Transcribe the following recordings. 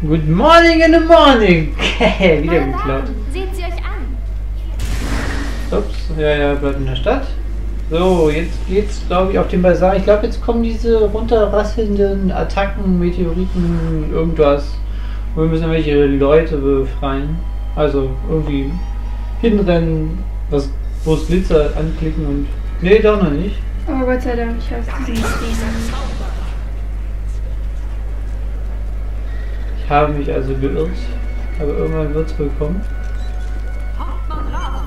Good morning in the morning. Wieder geklaut. Seht sie euch an. Ups, ja, ja, bleibt in der Stadt. So, jetzt geht's, glaube ich, auf den Basar. Ich glaube, jetzt kommen diese runterrasselnden Attacken, Meteoriten, irgendwas. Wir müssen irgendwelche Leute befreien. Also irgendwie hinrennen, was, wo es glitzert, anklicken und. Nee, doch noch nicht. Oh Gott sei Dank, ich hasse diesen Szenen. Ich habe mich also geirrt. Aber irgendwann wird's wohl kommen. Hauptmann Rava,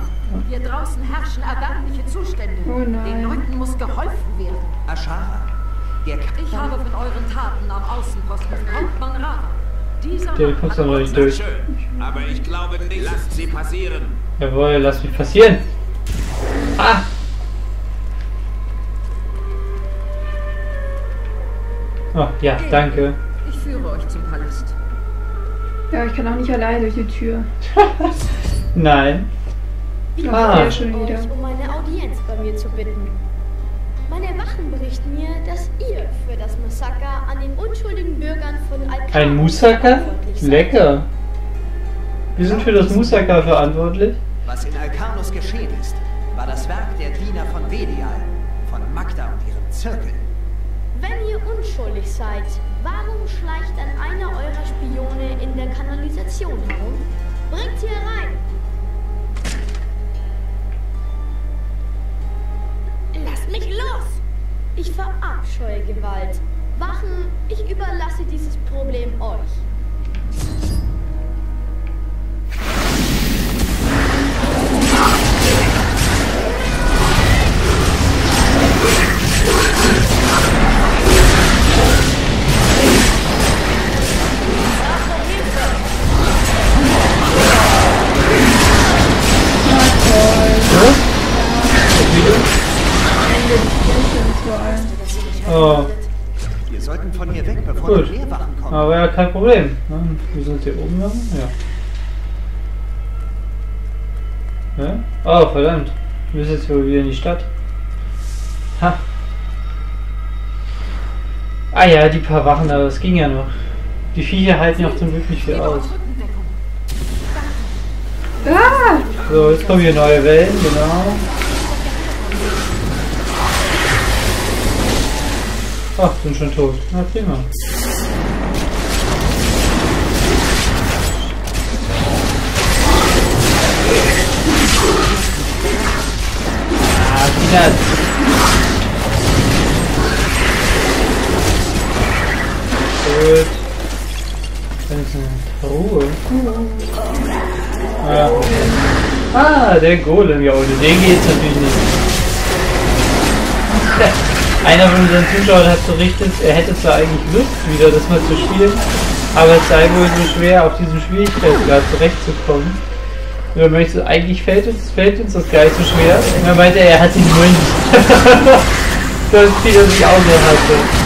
hier draußen herrschen erbärmliche Zustände. Oh nein. Den Leuten muss geholfen werden. Ashara. Der K Ich habe von euren Taten am Außenposten von Hauptmann Rava. Dieser Der Mann kommt uns nicht durch. Schön. Aber ich glaube nicht. Lasst sie passieren. Jawohl, lass mich passieren. Ah! Oh, ja, danke. Ich führe euch zum Ja, ich kann auch nicht allein durch die Tür. Nein. Ach, Ah. schon wieder. Euch um eine Audienz bei mir zu bitten. Meine Wachen berichten mir, dass ihr für das Massaker an den unschuldigen Bürgern von Alcatraz Ein Musaka? Lecker. Wir sind für das Musaka verantwortlich. Was in Alcarnus geschehen ist, war das Werk der Diener von Belial, von Magda und ihrem Zirkel. Wenn ihr unschuldig seid, warum schleicht dann einer eurer Spione in der Kanalisation herum? Bringt sie herein! Lasst mich los! Ich verabscheue Gewalt. Wachen, ich überlasse dieses Problem euch. Kein Problem. ne? Wir sind hier oben lang. Ja. Ja? Oh, verdammt. Wir müssen jetzt wohl wieder in die Stadt. Ha. Ah ja, die paar Wachen, aber das ging ja noch. Die Viecher halten ja auch zum Glück nicht viel aus. Ah! So, jetzt kommen hier neue Wellen, genau. Ach, sind schon tot. Na prima. Ah, wieder. Gut. Ruhe. Ah, der Golem, ja, ohne den geht's natürlich nicht. Einer von unseren Zuschauern hat berichtet, er hätte zwar eigentlich Lust, wieder das mal zu spielen, aber es sei wohl so schwer, auf diesem Schwierigkeitsgrad zurechtzukommen. Und er möchte, eigentlich fällt uns, fällt uns das gar nicht so schwer. Und er meinte, er hat den Mund. das Spiel, das ich auch so hatte.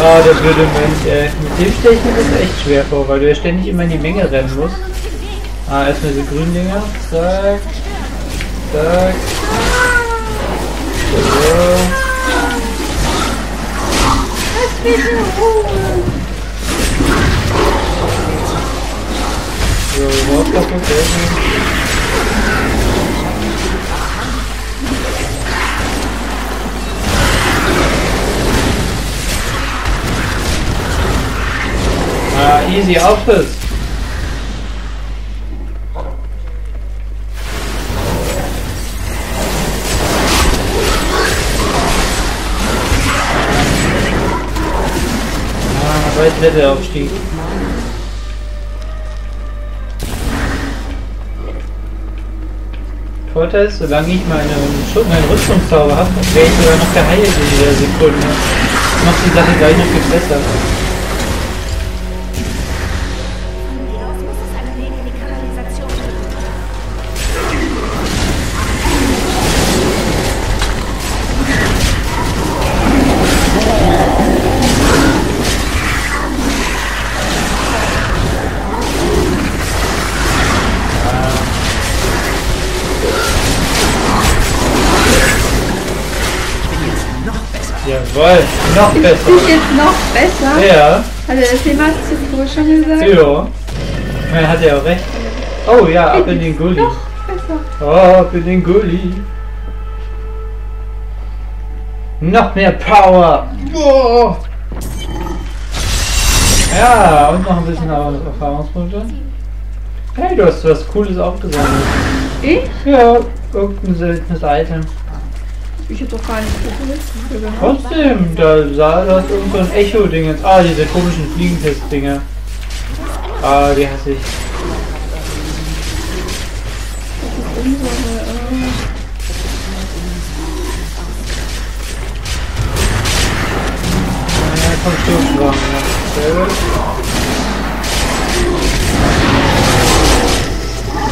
Ah, der blöde Mensch, ey. Mit dem stelle ich mir das echt schwer vor, weil du ja ständig immer in die Menge rennen musst. Ah, erstmal diese grünen Dinger. Zack. Zack. So. Gut. Ah, easy Aufriss. Ah, weit Levelaufstieg. Vorteil ist, solange ich meine, meinen Rüstungszauber habe, wäre ich sogar noch geheilt in jeder Sekunde. Macht die Sache gleich noch viel besser. Noch besser. Jawohl. Noch Ist besser. dich jetzt noch besser? Ja, Hat er das Thema zuvor schon gesagt? ja. Er hat ja auch recht. Oh ja, ab in den Gully. Noch besser. Ab in den Gully. Noch mehr Power. Boah. Ja, und noch ein bisschen Erfahrungspunkte. Hey, du hast was Cooles aufgesammelt. Ich? Ja, irgendein seltenes Item. Ich hab doch gar nicht gewusst. Trotzdem, da sah du hast irgend so ein Echo-Ding. Ah, diese komischen Fliegentest-Dinger. Ah, die hasse ich.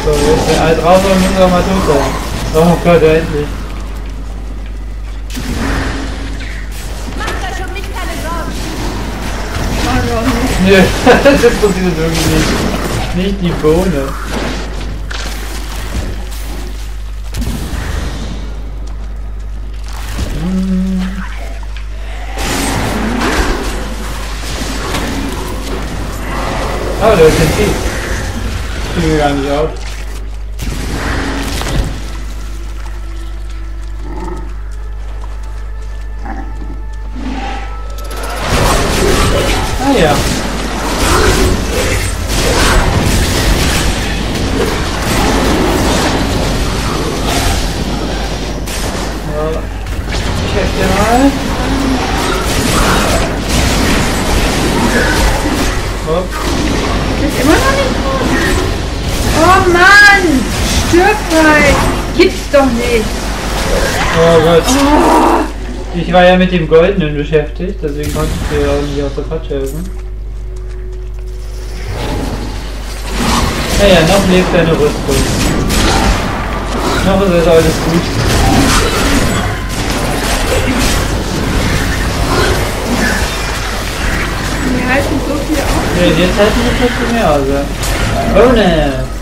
So, jetzt der alt raus und müssen wir mal tot sein. Oh Gott, endlich. Nö, das interessiert irgendwie nicht. Nicht die Bohne. Ah, der ist ein Tief. Fiel mir gar nicht auf. Ja mit dem Goldenen beschäftigt, deswegen konnte ich dir auch nicht aus der Patsche helfen. Naja, noch lebt deine Rüstung. Noch ist es alles gut. Die halten so viel auf. Ja, jetzt halten wir trotzdem mehr also. Bonus!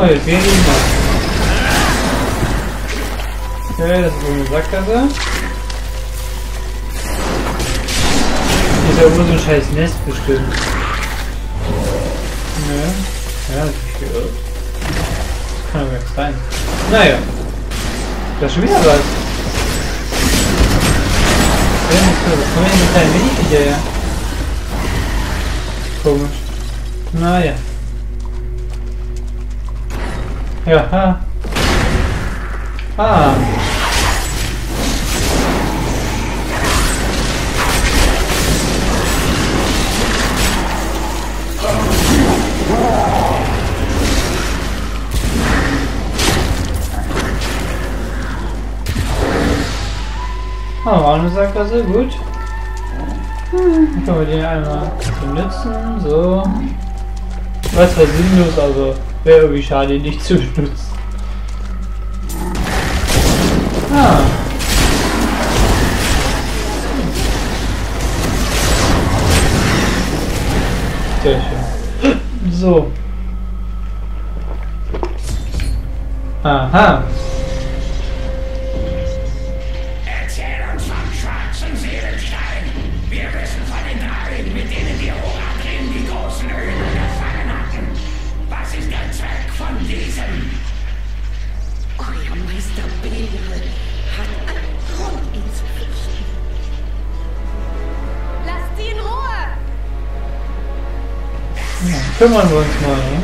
Gehen die noch. Okay, das ist wohl eine Sackgasse. Hier ist ja irgendwo so ein scheiß Nest bestimmt. Nö. Ja, das ist geirrt. Kann aber nichts sein. Naja. Da ist schon wieder was. Ja, Was kommen denn die kleinen Miniviecher her? Komisch. Naja. Ja, ha. Ah. Ah, war eine Sackgasse, gut. Dann können wir den einmal benutzen, so. Was war sinnlos, aber wäre irgendwie schade, ihn nicht zu benutzen. Ah. Sehr schön. So. Aha. Belial hat einen Grund, zu fürchten. Lasst sie in Ruhe! Ja, kümmern wir uns mal, ne?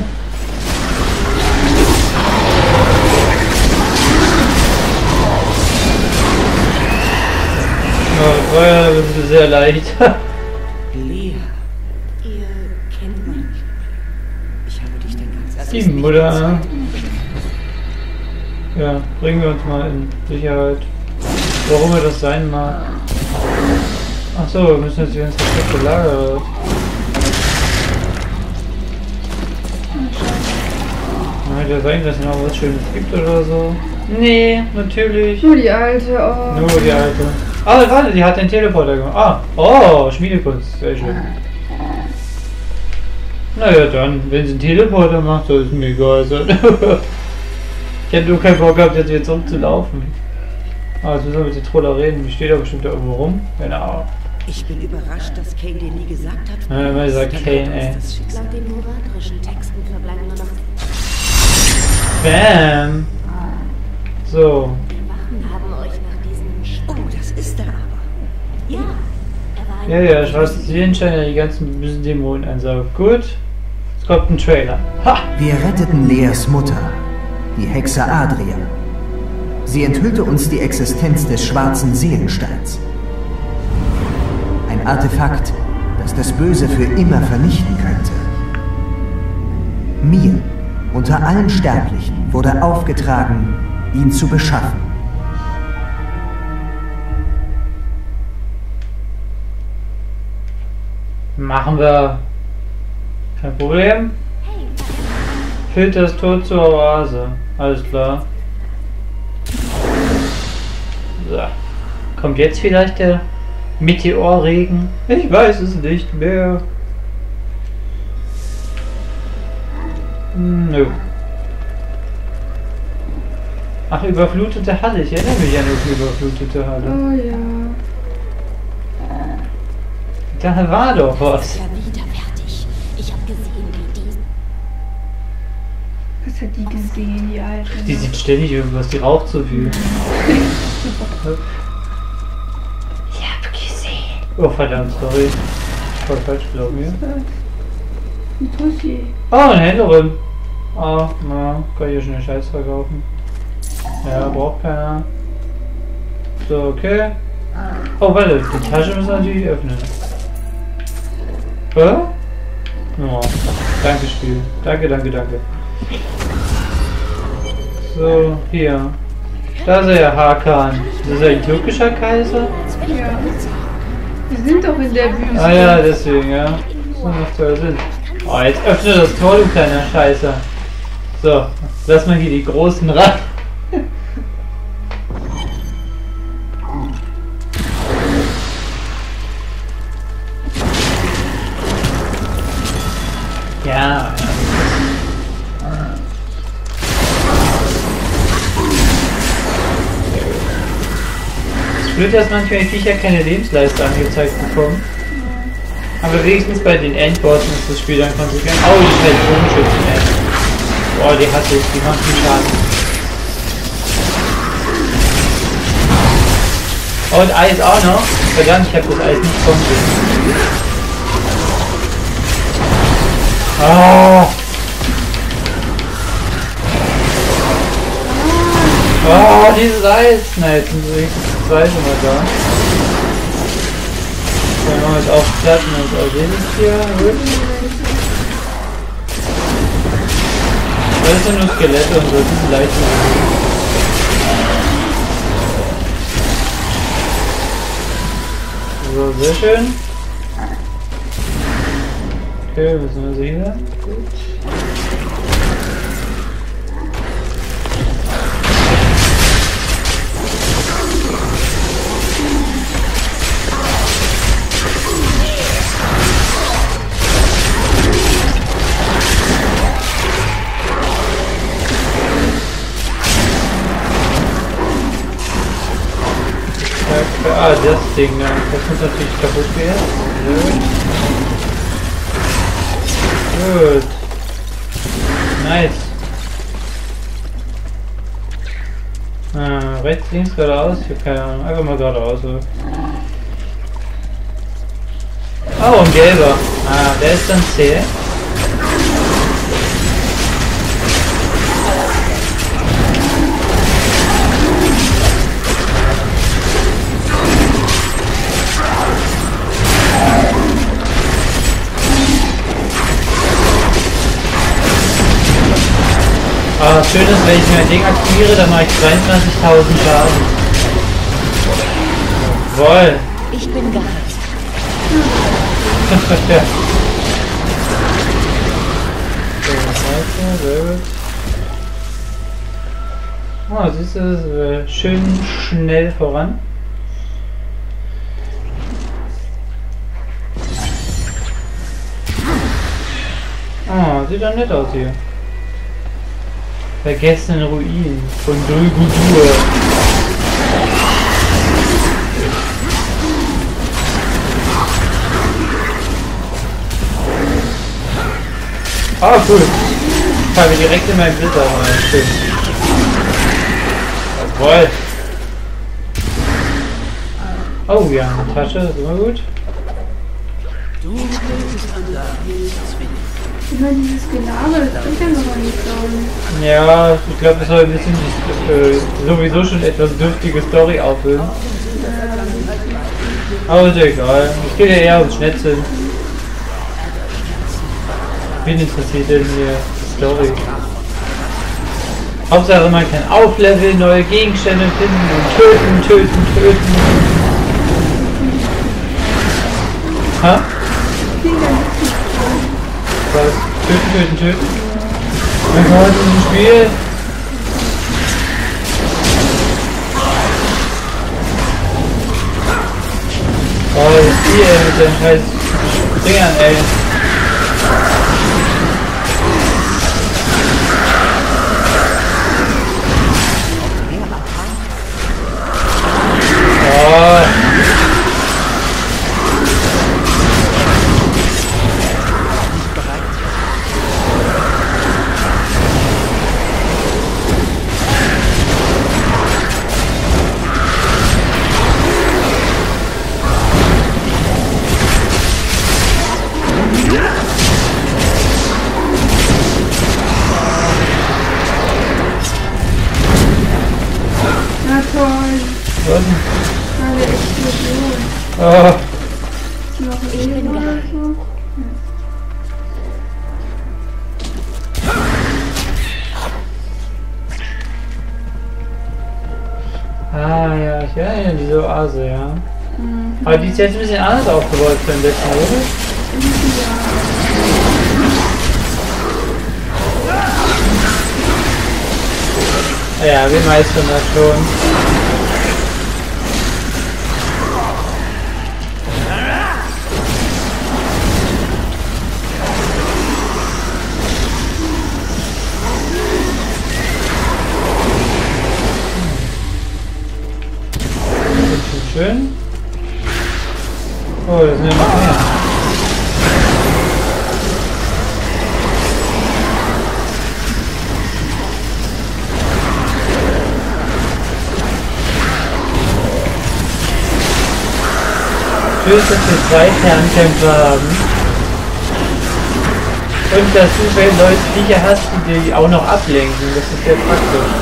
Ja, das war ja sehr leicht. Lea, ihr Ja, bringen wir uns mal in Sicherheit. Warum er das sein mag. Achso, wir müssen jetzt die ganze Zeit gelagert. Hätte ja sein, dass es noch was Schönes gibt oder so. Nee, natürlich. Nur die alte, oh. Nur die alte. Ah, warte, die hat den Teleporter gemacht. Ah, oh, Schmiedekunst. Sehr schön. Naja, dann, wenn sie einen Teleporter macht, dann ist mir egal. Also. ich hätte nur keinen Bock gehabt, jetzt wieder zurückzulaufen. Aber jetzt müssen wir mit der Troller reden. Die steht da bestimmt da irgendwo rum. Genau. Ich bin überrascht, dass Kane dir nie gesagt hat. Ja, immer sagt dass Kane, ey. das Schicksal- Laut den horadrischen Texten verbleiben nur noch Bam! So. die Wachen haben euch nach diesem Sch Oh, das ist er aber. Ja, er war ein Ja, ja, schwarze Seelenstein, der die ganzen bösen Dämonen einsaugt. Gut. Jetzt kommt ein Trailer. Ha! Wir retteten Leas Mutter, die Hexe Adria. Sie enthüllte uns die Existenz des schwarzen Seelensteins. Ein Artefakt, das das Böse für immer vernichten könnte. Mir, unter allen Sterblichen, wurde aufgetragen, ihn zu beschaffen. Machen wir. Kein Problem. Filter das Tor zur Oase. Alles klar. So. Kommt jetzt vielleicht der Meteorregen? Ich weiß es nicht mehr. Hm, Nö. Ach, überflutete Halle. Ich erinnere mich an die überflutete Halle. Oh ja. Da war doch was. ja widerwärtig. Ich habe gesehen, Was hat die gesehen, die Alte? Die sieht ständig irgendwas, die raucht so viel. ich habe gesehen. Oh verdammt, sorry. Voll falsch gelaufen hier. Ein Pussy. Oh, eine Händlerin. Oh, na, kann ich ja schnell Scheiß verkaufen. Ja, braucht keiner. So, okay. Oh, warte, die Tasche müssen wir natürlich öffnen. Hä? Oh, danke Spiel. Danke, danke, danke. So, hier. Da ist er ja Hakan. Das ist ein türkischer Kaiser? Ja. Wir sind doch in der Wüste. Ah ja, deswegen, ja. So macht voll Sinn. Oh, jetzt öffne das Tor, du kleiner Scheißer. So, lass mal hier die Großen ran. Blöd, dass manchmal Viecher keine Lebensleiste angezeigt bekommen. Aber wenigstens bei den Endbossen ist das Spiel dann konsequent. Oh, die fällt Bogenschützen, ey. Boah, die hasse ich, die macht viel Schaden. Und Eis auch noch. Verdammt, ich habe das Eis nicht kommen sehen. Oh. Oh, dieses Eis. Na, jetzt sind sie zwei schon mal da. Dann machen wir jetzt auch Platten und auch dieses hier. Das sind nur Skelette und so, die sind leicht. So, sehr schön. Okay, sind wir sie hier? Gut. Ah, das Ding, das muss natürlich kaputt werden. Gut. Nice. Ah, rechts, links, geradeaus? Ich hab keine Ahnung. Einfach mal geradeaus. Oh, ein gelber. Ah, der ist dann zäh. Ah, schön ist, wenn ich mein Ding aktiviere, dann mache ich 22.000 Schaden. Jawoll. Ich bin geheilt. ja. Oh, siehst du, das ist, äh, schön schnell voran. Ja, sieht doch nett aus hier. Vergessene Ruinen von Dul Guldur. Ah, cool. Ich habe direkt in meinen Blitter rein. Stimmt. Jawohl. Oh ja, eine Tasche, ist immer gut. Das ja ich. Ich glaube, es soll ein bisschen äh, sowieso schon etwas dürftige Story auffüllen. Aber ist ja egal. Es geht ja eher ums Schnetzeln. Wen interessiert denn hier die Story? Hauptsache man kann aufleveln, neue Gegenstände finden und töten, töten, töten. Ha? Was? Töten, töten, töten? Das ist ein Spiel. Oh, das ist ey, mit den scheiß Dingern, ey. Ein Leben oder so? Ah ja, ich erinnere an diese Oase, ja. Aber die ist jetzt ein bisschen anders aufgebaut als beim letzten oder? Ja, wir meistern das schon. Schön. Oh, das sind ja noch mehr. Schön, dass wir zwei Fernkämpfer haben. Und dass du, wenn Leute Viecher hast, die die auch noch ablenken. Das ist sehr praktisch.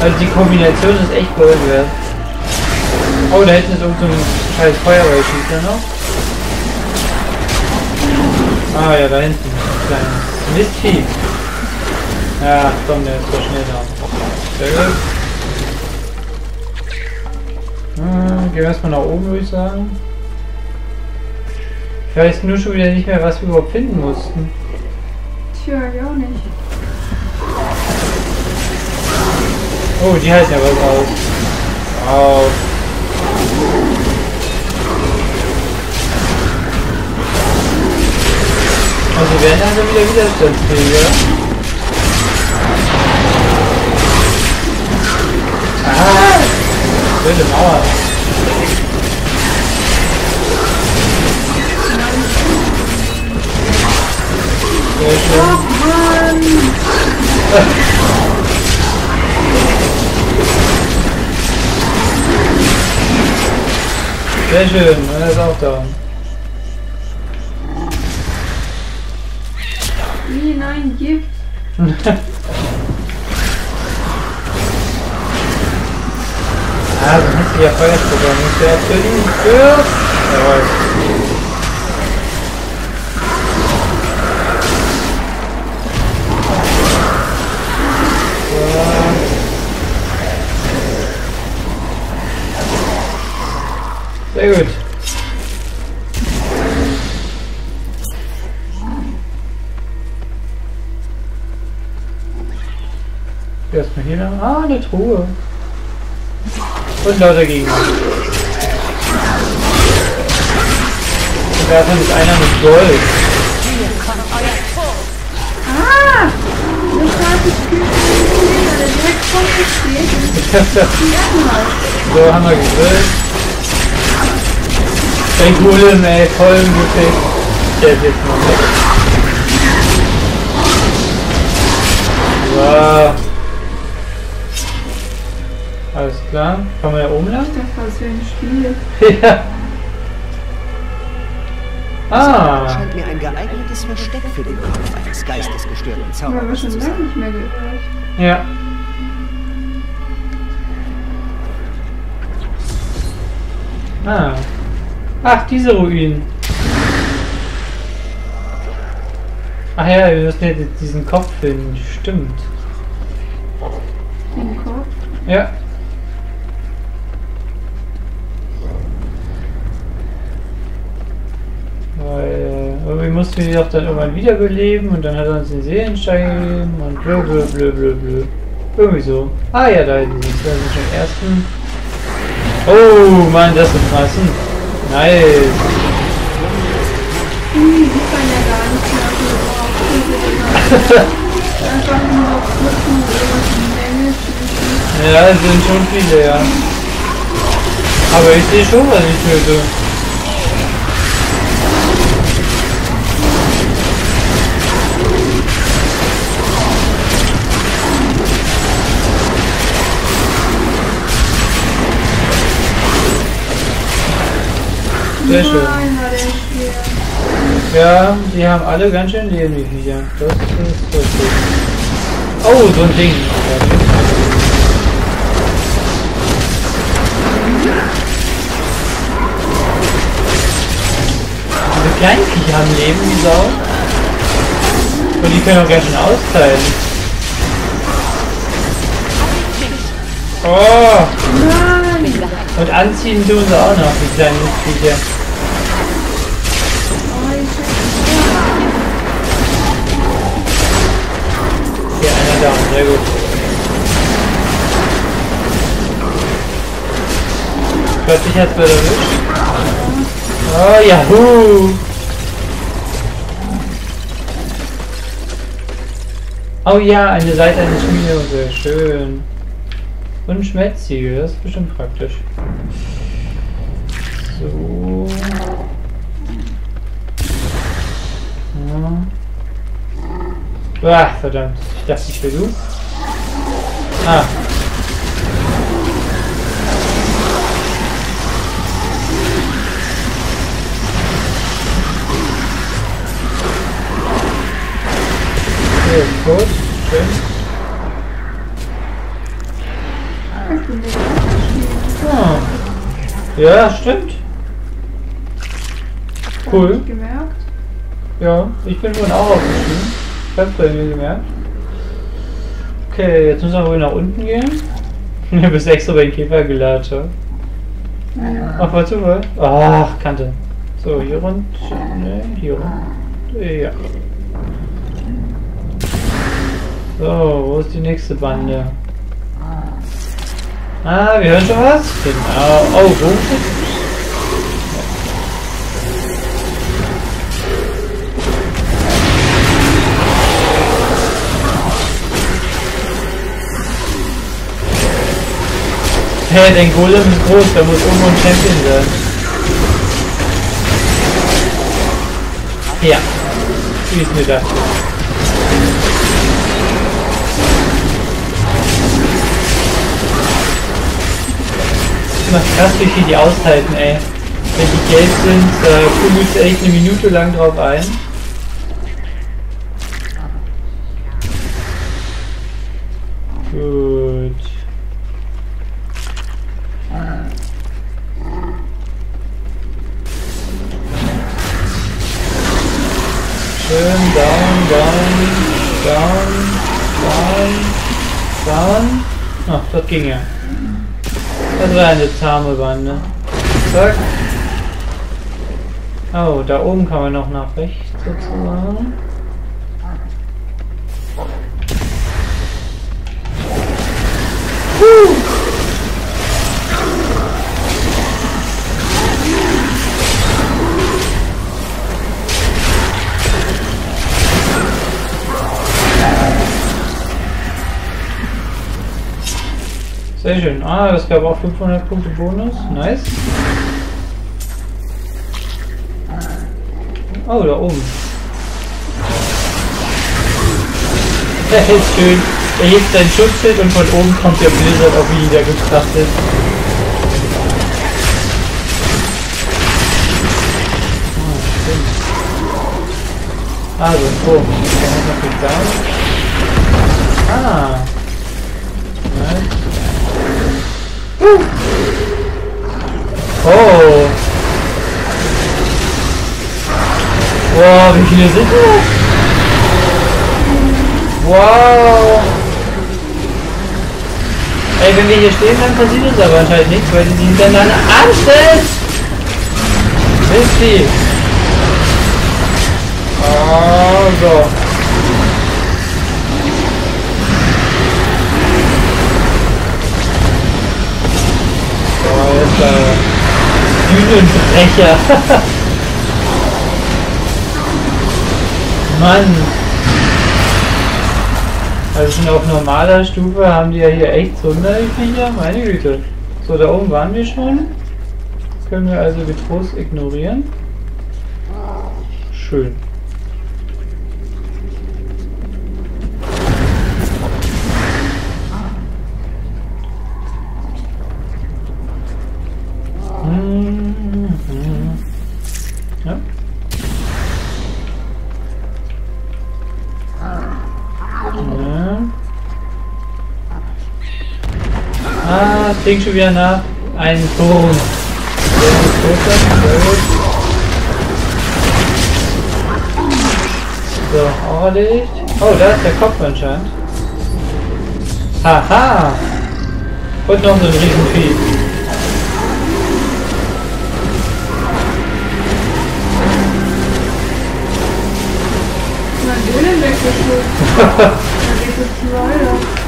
Also die Kombination ist echt Gold wert. Oh, da hinten ist irgend so ein scheiß Feuerwehrschießer noch. Ah ja, da hinten. Kleines Mistvieh. Ja, komm, der ist so schnell da. Sehr gut. Hm, gehen wir erstmal nach oben, würde ich sagen. Ich weiß nur schon wieder nicht mehr, was wir überhaupt finden mussten. Tja, ich auch nicht. Oh, die halten ja was aus. Wow. Also werden dann wieder widerstandsfähiger. Ah! Blöde Mauer. Sehr schön. Sehr schön, er ist auch da. Ah, dann hast du ja Feuerprogramm. Ist der verliebt? Ja. Jawohl. So. Sehr gut. Lang. Ah, eine Truhe. Und lauter Gegner. Und davon ist einer mit Gold. Das und ich die anhalte. So haben wir gegrillt. Dein Golem, ey, voll im Gefecht. Der ist jetzt noch weg. So. Alles klar. Kommen wir da oben lang? Ich dachte, das wäre ein Spiel. ja. Ah. Scheint mir ein geeignetes Versteck für den Kopf eines geistesgestörten Aber wir Zauberers zu sein. nicht mehr gehört. Ja. Ah. Ach, diese Ruinen. Ach ja, wir müssen jetzt diesen Kopf finden. Stimmt. Den Kopf. Ja. Weil äh, irgendwie mussten wir die doch dann irgendwann wiederbeleben und dann hat er uns den Seelenstein gegeben und blö blö blö blö blö. Irgendwie so. Ah ja, da dieses, da sind schon ersten. Oh Mann, das sind Massen. Nice. Ui, die sieht man ja gar nicht mehr. Wow, Einfach nur noch Rücken oder Menge. Ja, es sind schon viele, ja. Aber ich sehe schon, was ich töte. Sehr schön. Ja, die haben alle ganz schön Leben, die Viecher. Das ist richtig. Oh, so ein Ding. Diese kleinen Viecher haben Leben wie Sau. Und die können auch ganz schön austeilen. Oh! Nein! Und anziehen tun sie auch noch, die kleinen ich Hier einer da, sehr gut. Plötzlich hat's wieder erwischt. Oh, Yahoo! Oh ja, eine Seite eines sehr schön. Und Schmelzziegel, das ist bestimmt praktisch. So. Ja. Ah, verdammt. Ich dachte, ich will du. Ah. Okay, gut. Schön. Ja, stimmt. Cool. Nicht gemerkt. Ja, ich bin schon auch aufgestiegen. Ich hab's bei mir gemerkt. Okay, jetzt müssen wir wohl nach unten gehen. Du bist extra bei den Käfer gelatscht. ja? Ach, war Zufall? Ach, Kante. So, hier rund. Ne, hier rund. Ja. So, wo ist die nächste Bande? Ah, wir hören schon was? Genau. Oh, wo? Hä, hey, dein Golem ist groß, der muss irgendwo ein Champion sein. Ja, wie ist mir das? Mach krass, wie viel die aushalten, ey. Wenn die gelb sind, äh, kugelt echt eine Minute lang drauf ein. Gut. Schön down, down, down, down, down. Ach, das ging ja. Das war eine zahme Bande. Zack. Oh, da oben kann man noch nach rechts sozusagen. Puh. Sehr schön. Ah, das gab auch 500 Punkte Bonus. Nice. Oh, da oben. Das ist schön. Er hebt sein Schutzschild und von oben kommt der Blizzard auf ihn niedergekrachtet. Ah, so ein Turm. Der hat noch den Down. Ah. Nein. Oh. Wow, wie viele sind das? Wow. Ey, wenn wir hier stehen, dann passiert uns aber anscheinend nichts, weil die hintereinander anstellen. Sind sie? Ah, so. Dünenbrecher. Mann. Also auf normaler Stufe haben die ja hier echt Sonderviecher. Meine Güte. So, da oben waren wir schon. Können wir also getrost ignorieren. Schön. Ja. Ja. Ah, es klingt schon wieder nach einem Turm. So, auch erledigt. Oh, da ist der Kopf anscheinend. Haha! Und noch so ein Riesenvieh.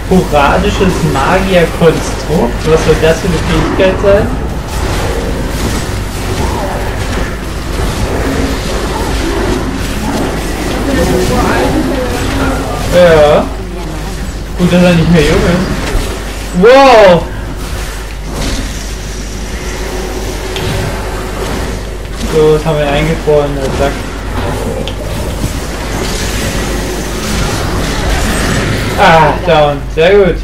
Sporadisches Magierkonstrukt. Was soll das für eine Fähigkeit sein? Der. Ja. Gut, dass er nicht mehr jung ist. Wow! So, das haben wir eingefroren, äh, zack. Ah, down. Sehr gut.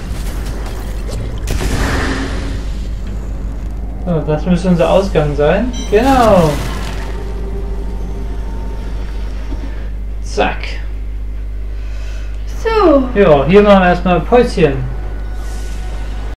So, das müsste unser Ausgang sein. Genau. Zack. So, Ja, hier machen wir erstmal ein Päuschen.